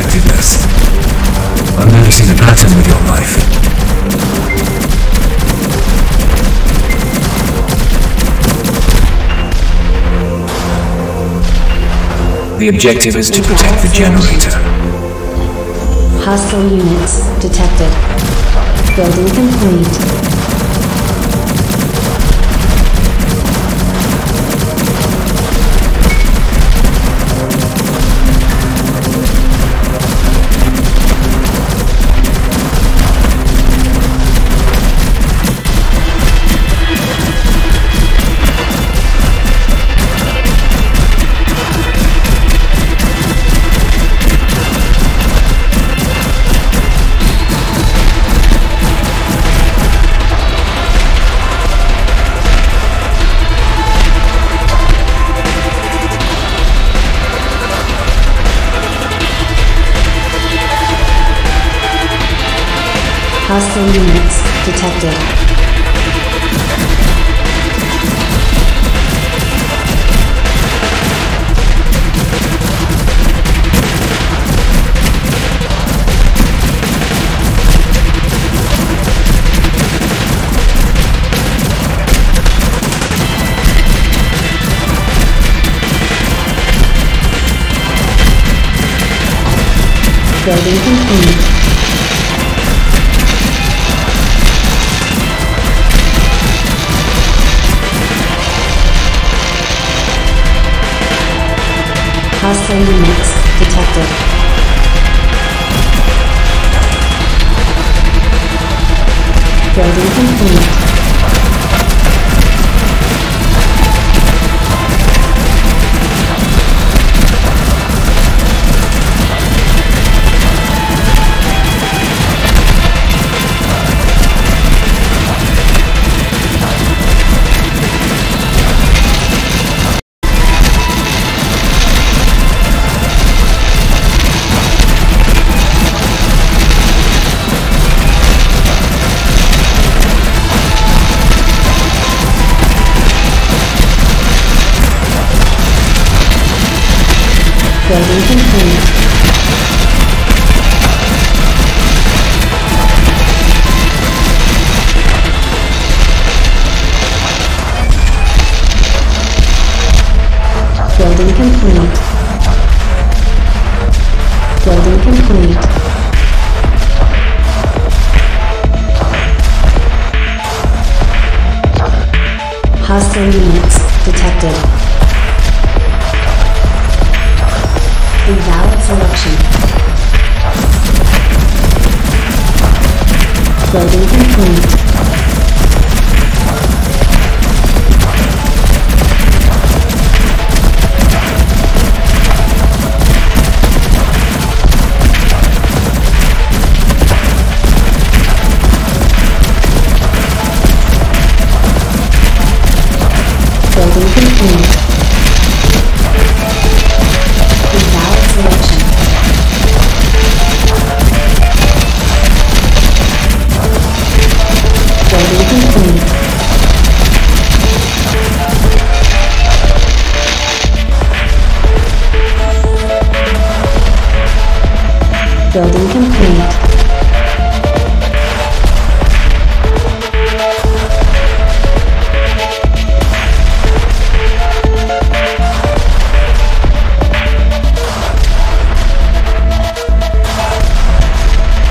effectiveness. I'm noticing a pattern with your life. The objective is to protect the generator. Hostile units detected. Building complete. Detected. Building complete. Units detected. Building complete. Building complete. Building complete. Building complete. Hostile units detected. Invalid selection. Building complete. Building complete.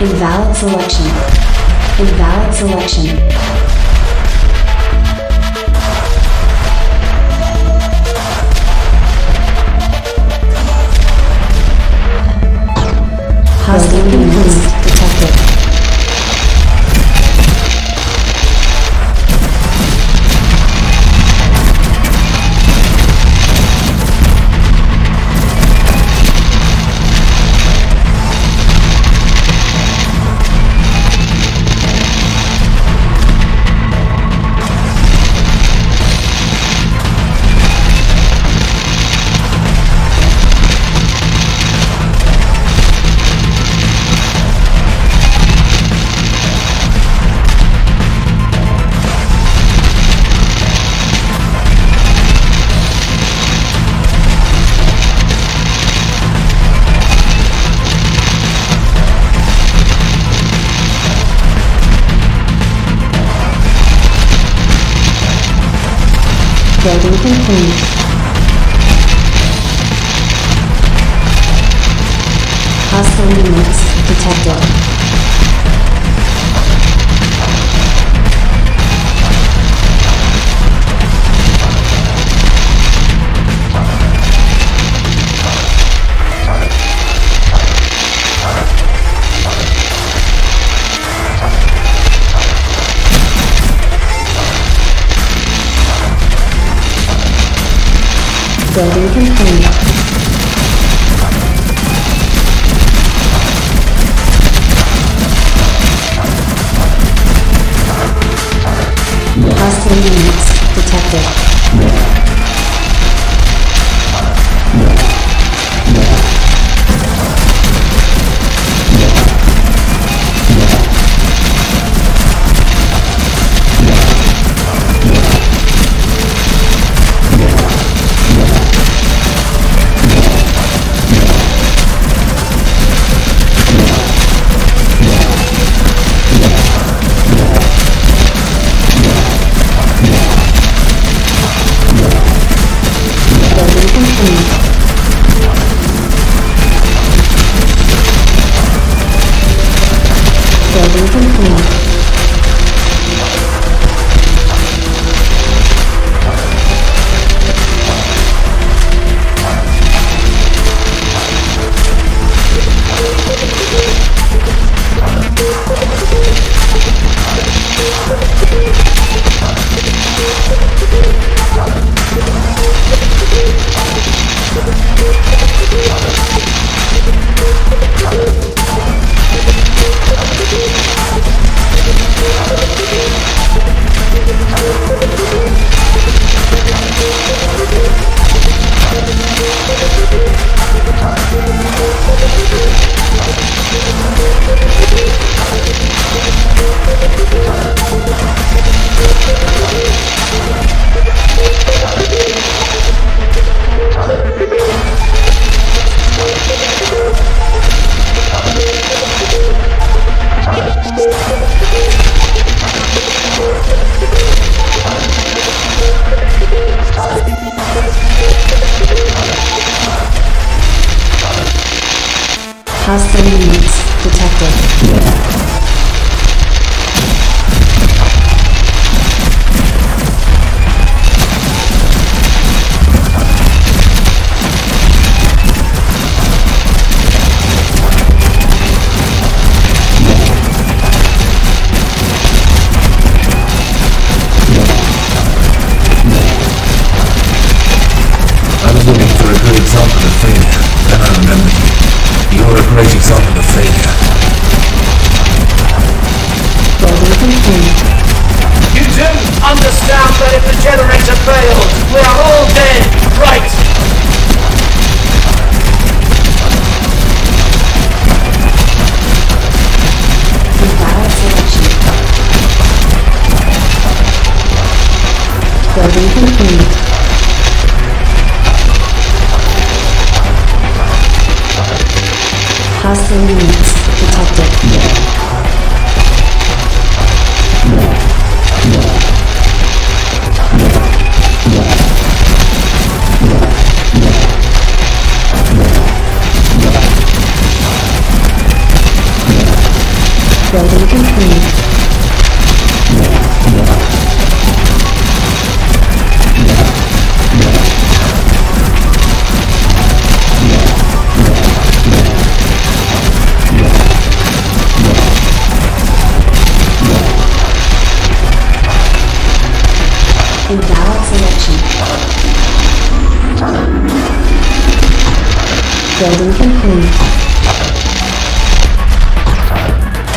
Invalid selection. Invalid selection. Hostile units Building complete. Hostile complete. You do understand that if the generator fails, we are all dead, right? Building complete. Hostile units detected. Building complete. Invalid selection. Building complete.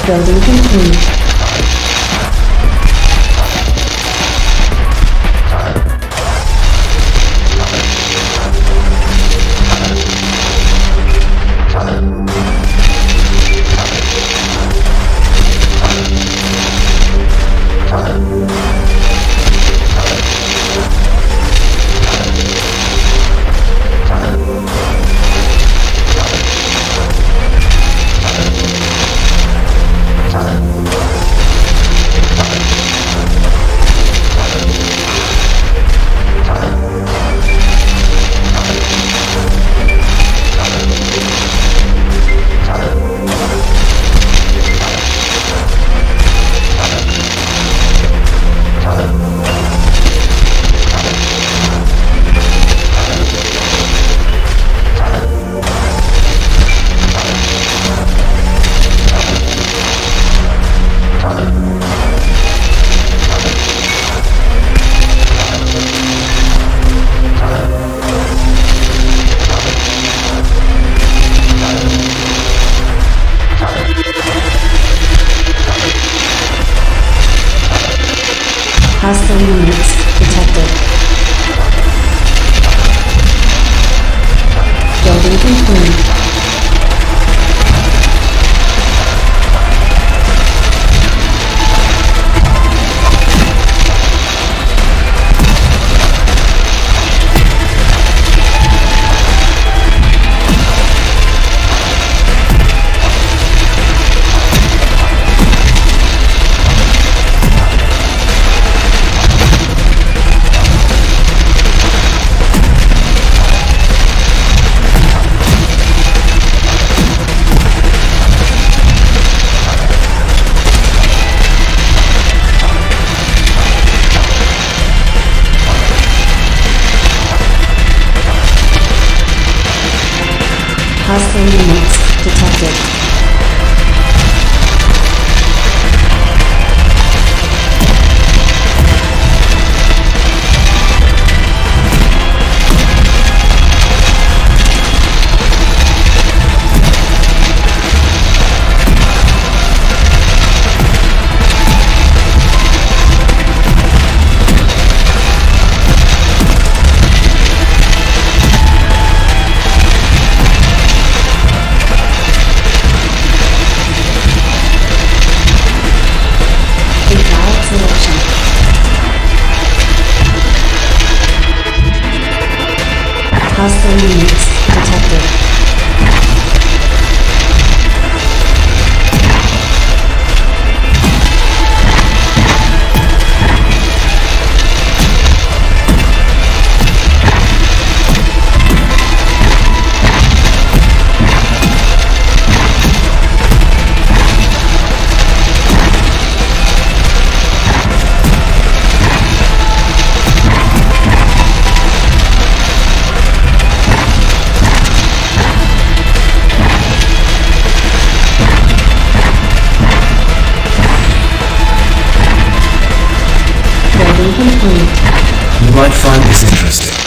Building complete.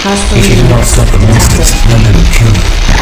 If you do not stop the monsters, none will kill you.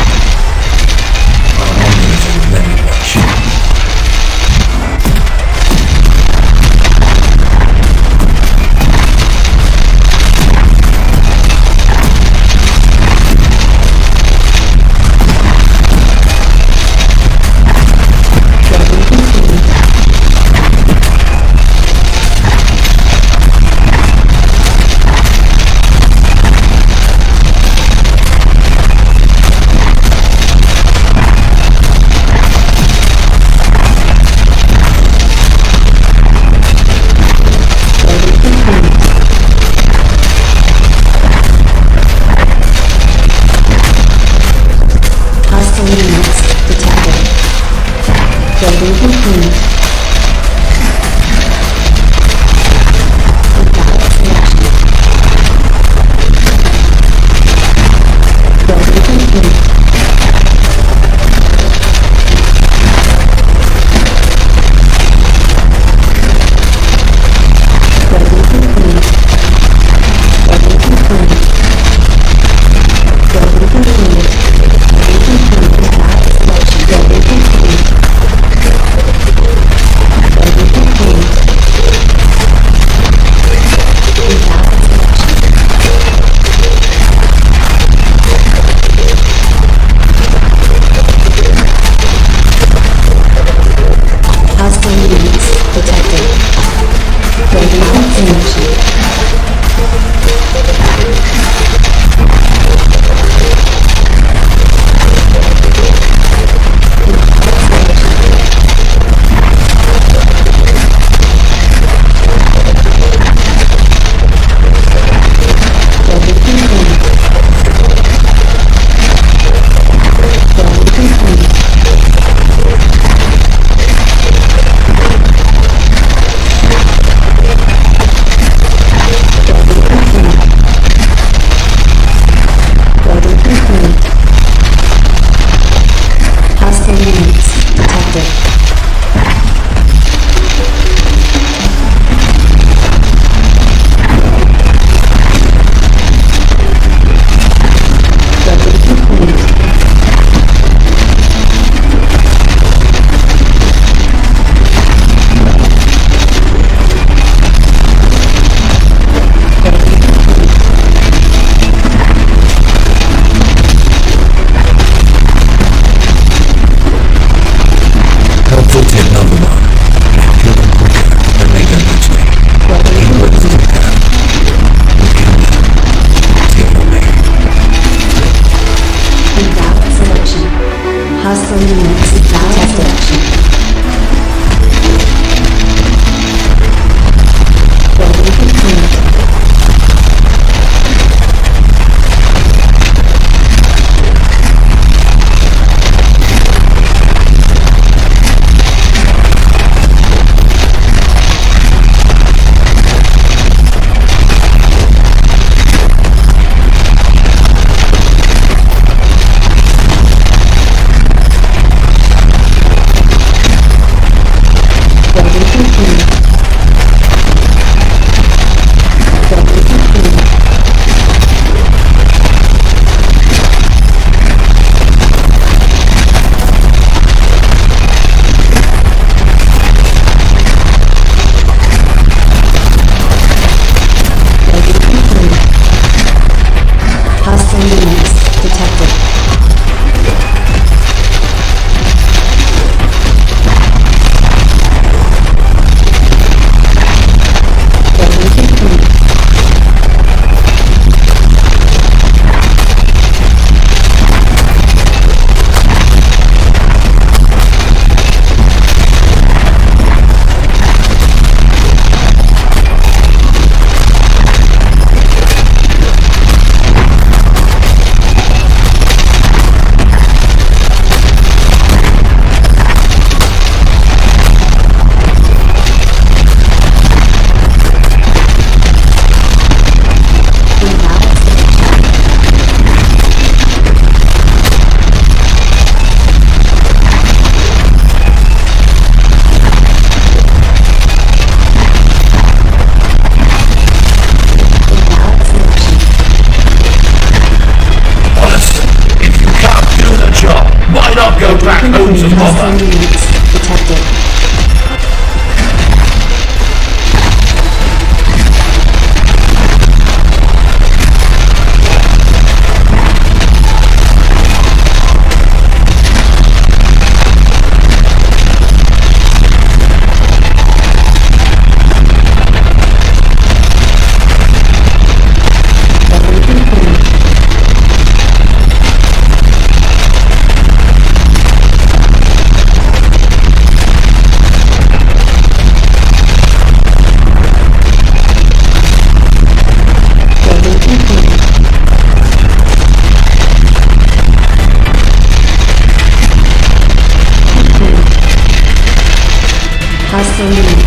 Hostile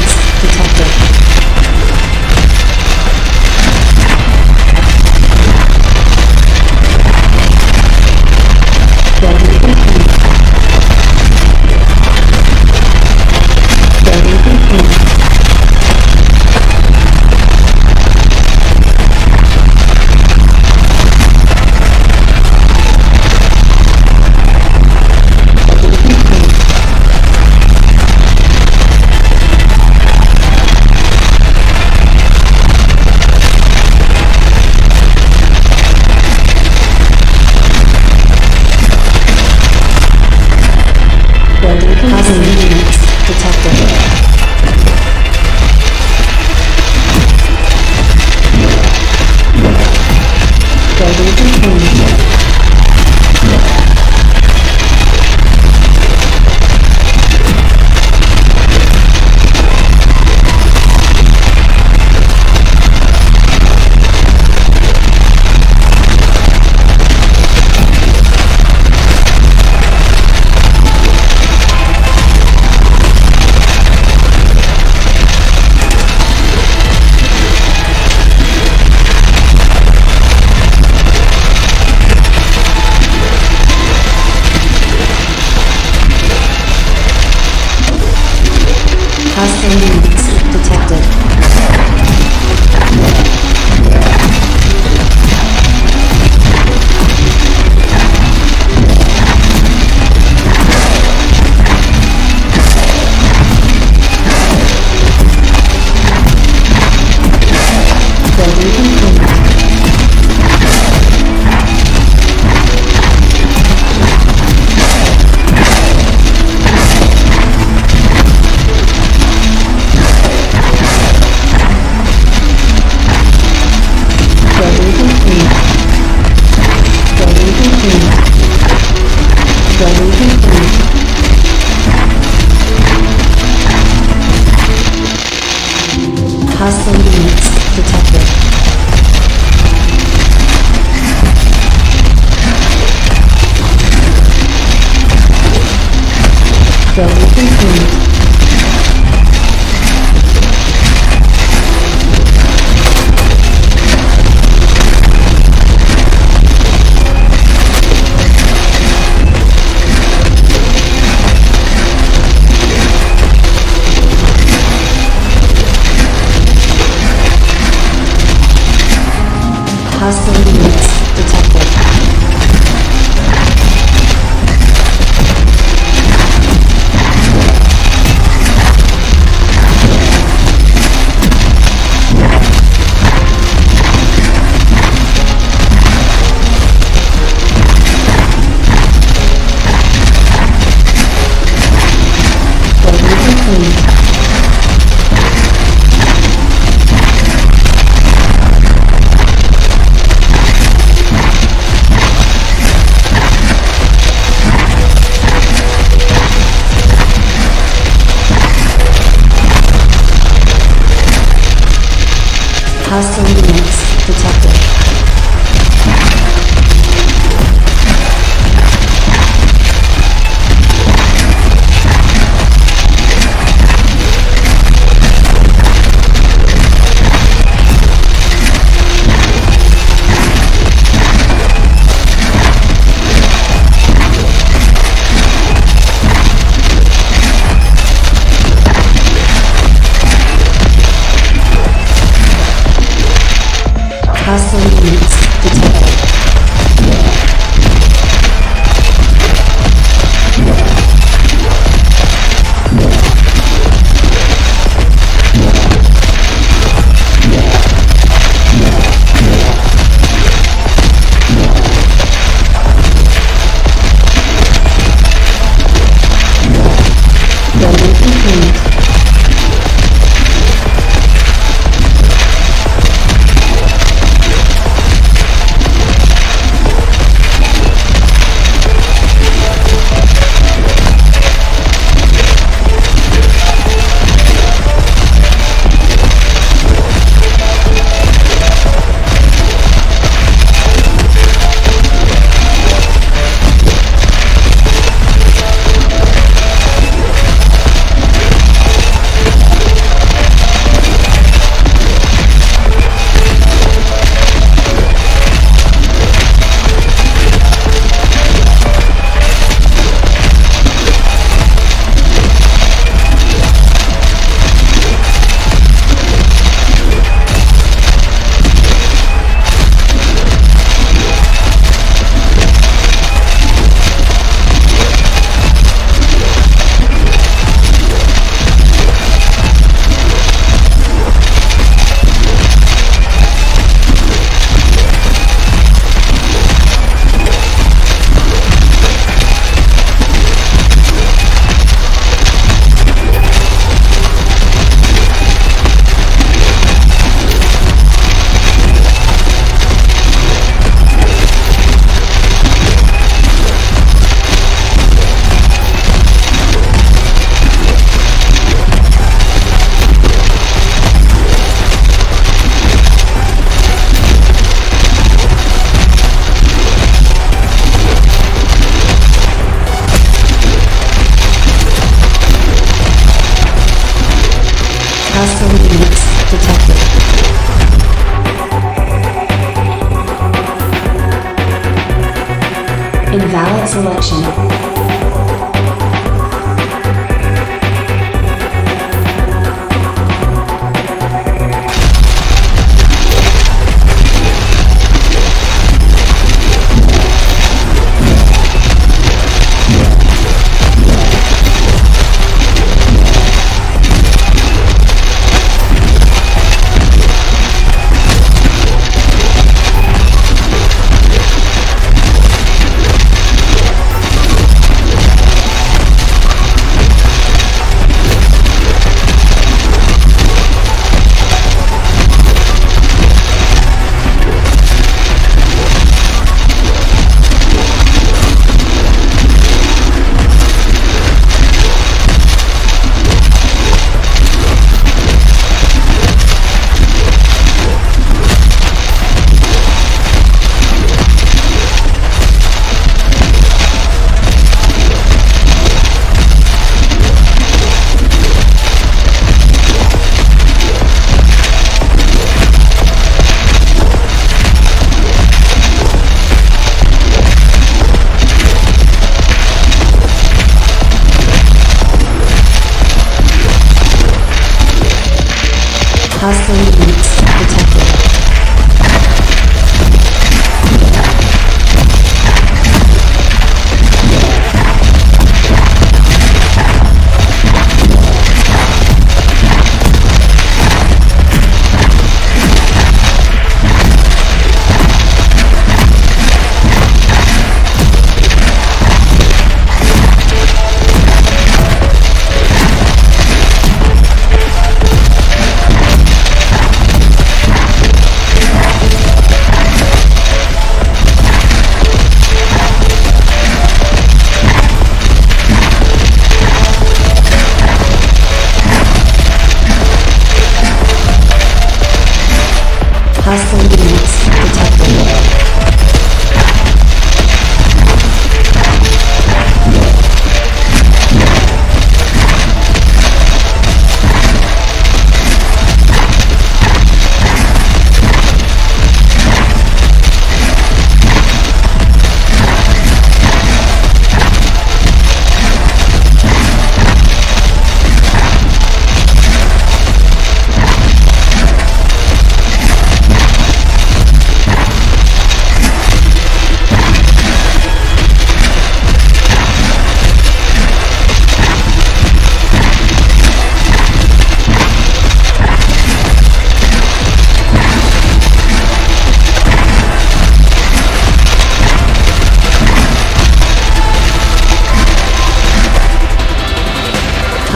Hostile units detected. Building complete. Hostile units detected. Hostile units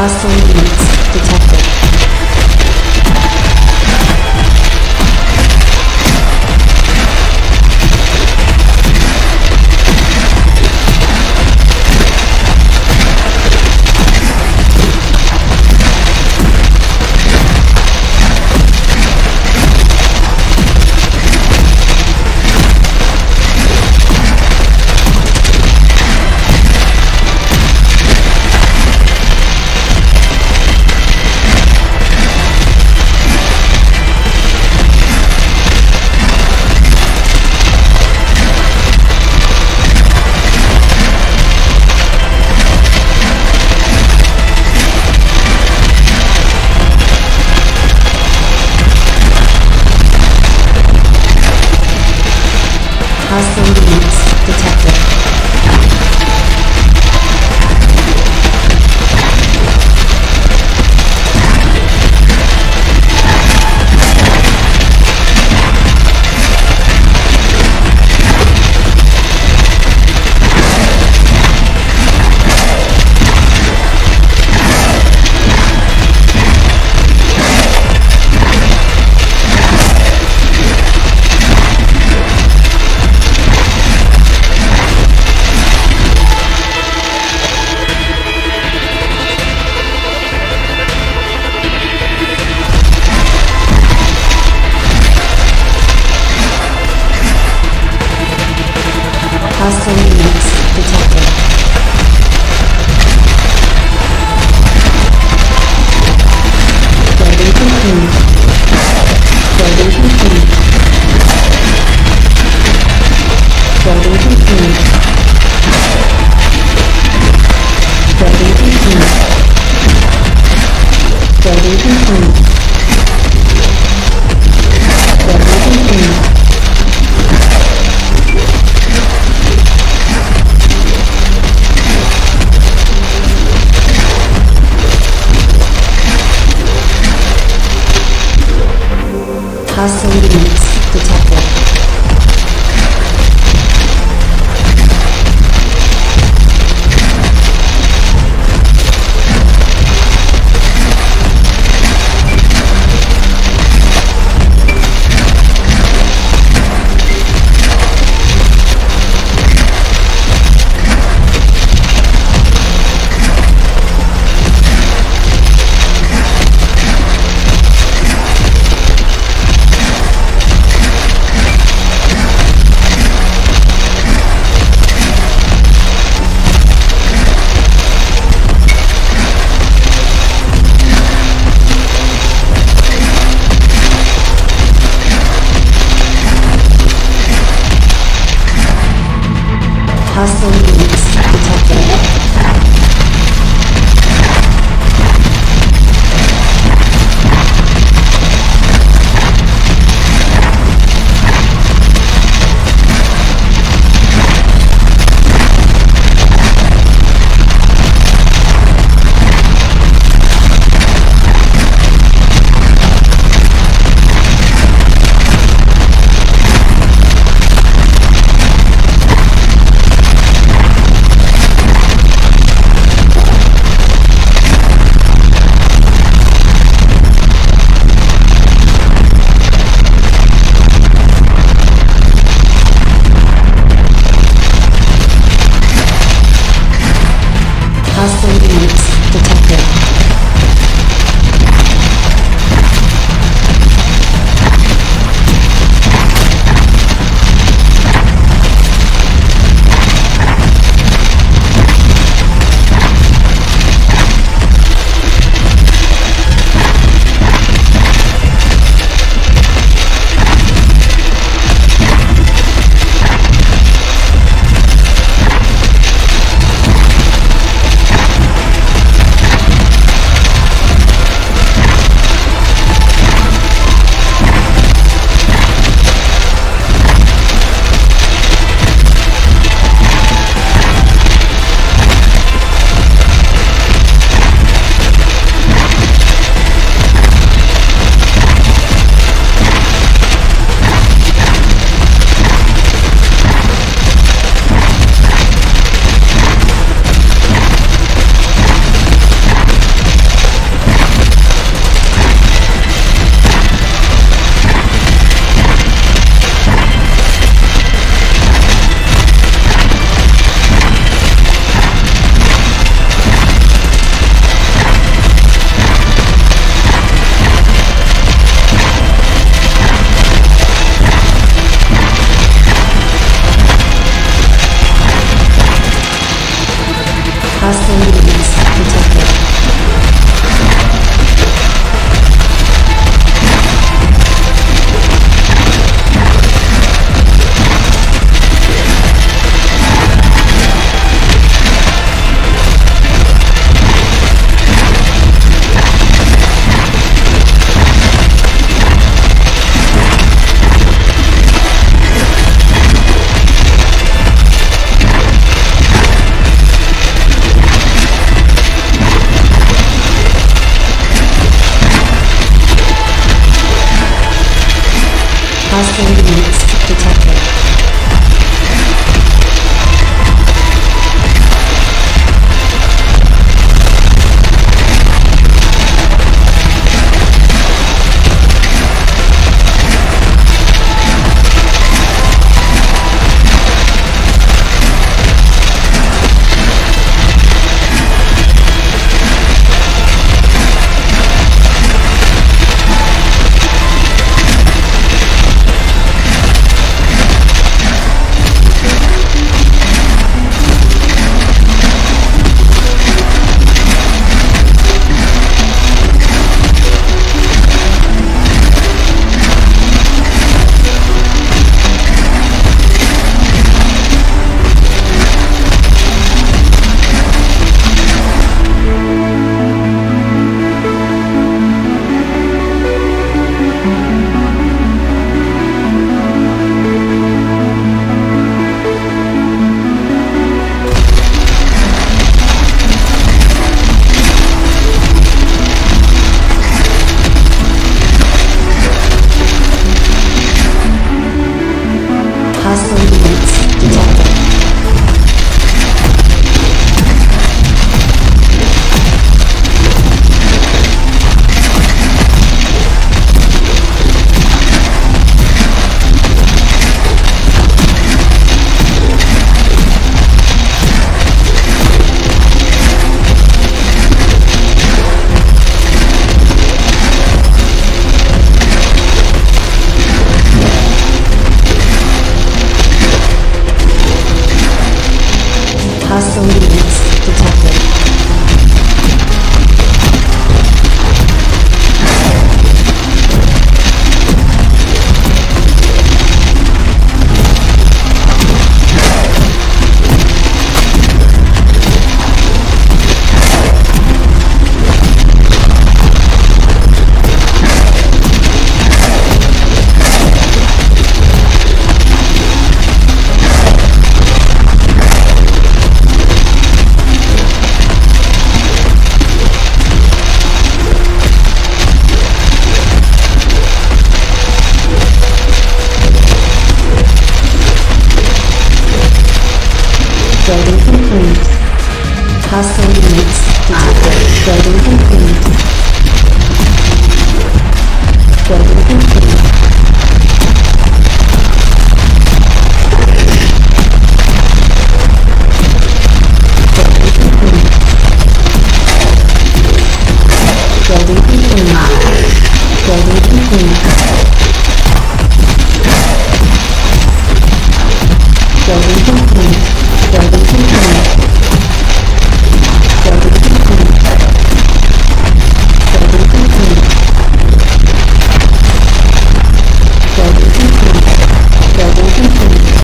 Hostile units detected. Hostile units detected.